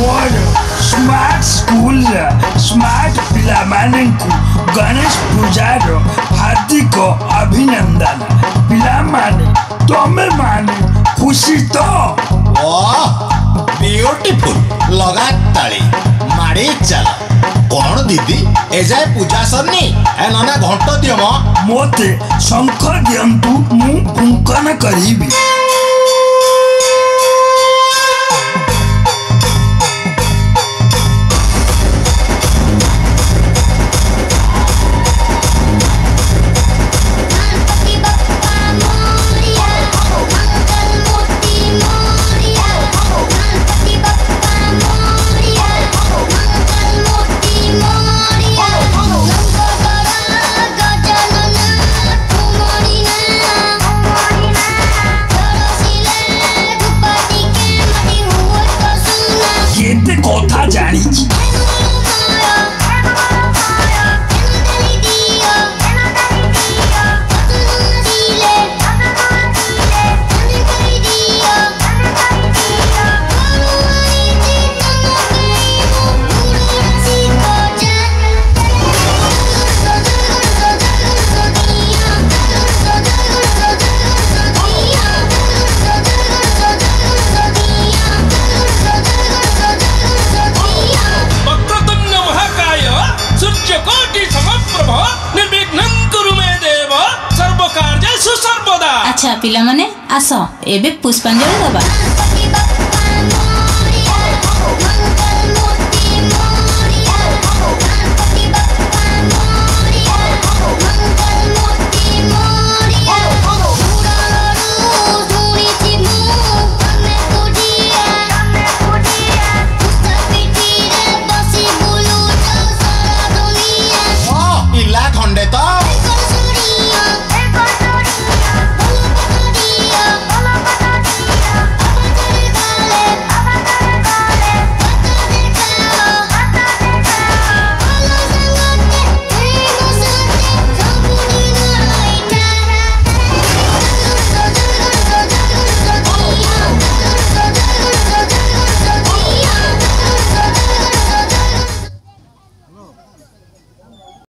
వాడు smart school smart పిల్లମାନଙ୍କୁ గణేష్ ପୂଜାର ହାର୍ଦ୍ଦିକ ଅଭିନନ୍ଦନ ପିଲାମାନେ ତମେମାନେ ଖୁସି ତ বিউটিফুল লগা তালি মাড়ি চাল কোন দিদি এ যায় পূজা সরনি এ নানা ঘন্ট দিও মতে শঙ্খ দিয়ন্তু মু ফুঙ্কন করিবি Carinho. আচ্ছা পিলা মানে আছ এবে পুষ্পাঞ্জলি দবা